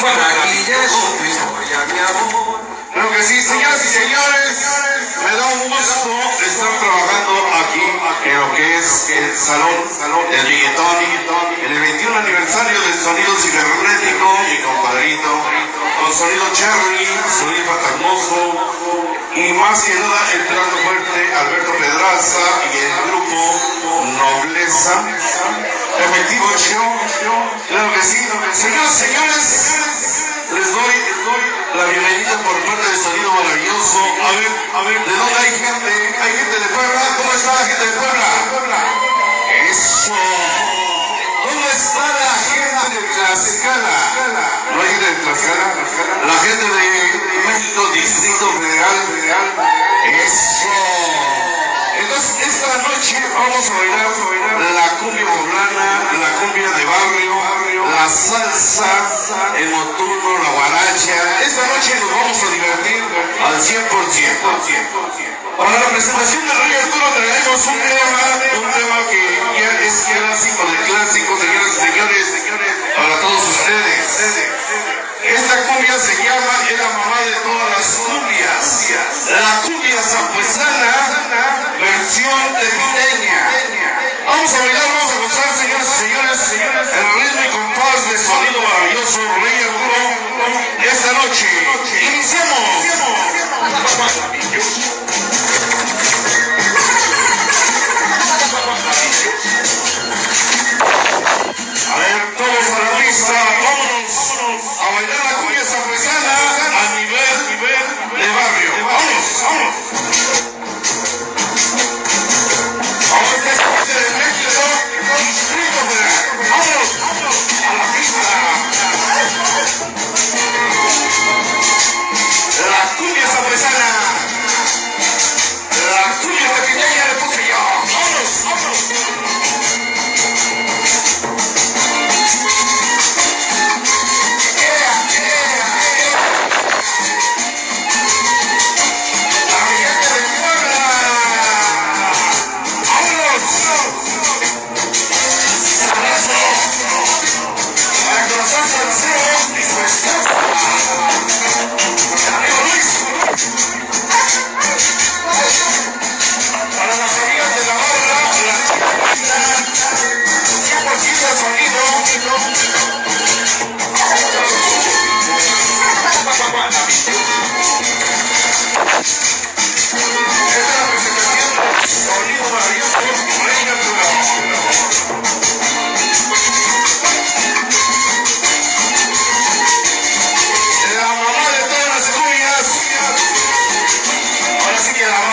Aquí llegó tu historia, mi amor. Creo que sí, señoras y señores, me da un gusto estar trabajando aquí en lo que es el salón, del reggaetón, en el 21 aniversario del sonido cibernético, mi compadrito, con sonido cherry, sonido fantasmoso, y más que nada entrando fuerte Alberto Pedraza y el grupo Nobleza. Efectivo show, claro que sí, señoras y señores, les doy, les doy la bienvenida por parte del sonido maravilloso. A ver, a ver, ¿de dónde hay gente? ¿Hay gente de Puebla? ¿Cómo está la gente de Puebla? Eso. ¿Dónde está la gente de Tlaxcala? ¿No hay gente de Tlaxcala? La gente de México, Distrito Federal. Eso. Entonces, esta noche vamos a bailar la cumbia poblana, la cumbia de barrio, la salsa, el motuno, la guaracha. Esta noche nos vamos a divertir al 100%. Para la presentación del Rey Arturo traemos un tema, un tema que ya es clásico de clásicos, señoras y señores, para todos ustedes. Esta cumbia se llama, es la mamá de todas las cumbias. La cumbia zampuesana, versión tepiteña. Vamos a bailar, vamos a gozar, señoras y señores, de sonido maravilloso, Rey Arturo, esta noche. Iniciamos. A seguirá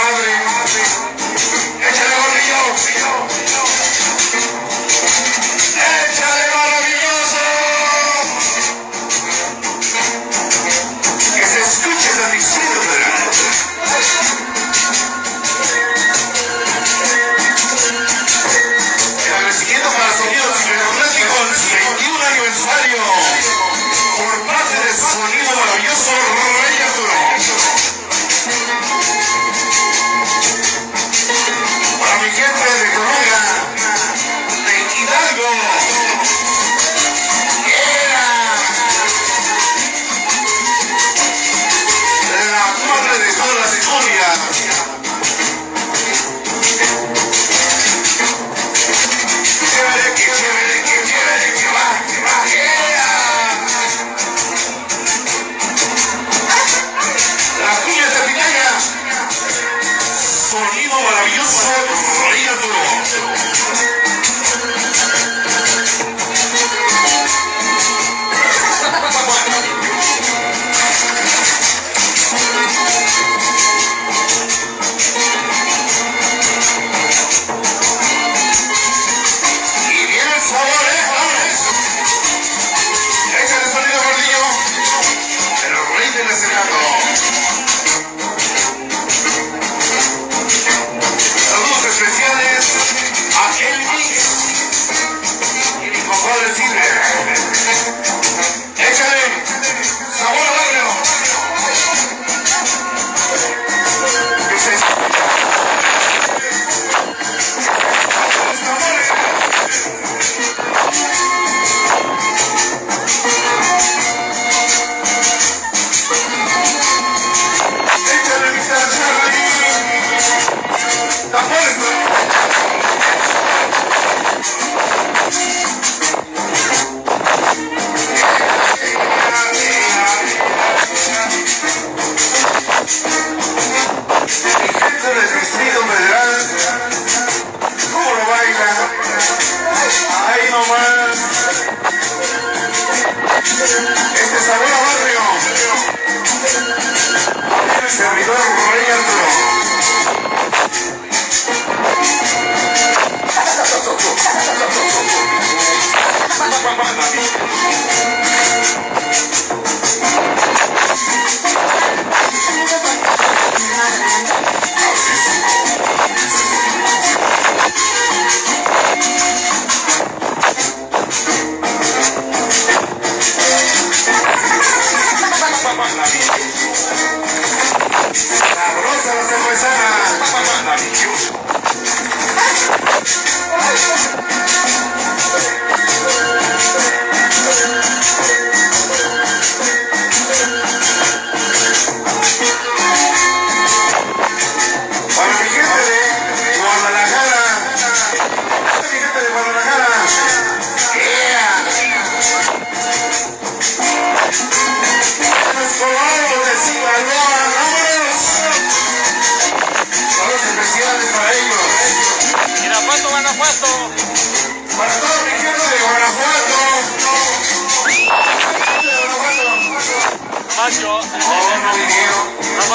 especiales para ellos. Irapuato, Guanajuato. Para todos mis de Guanajuato. Macho. No,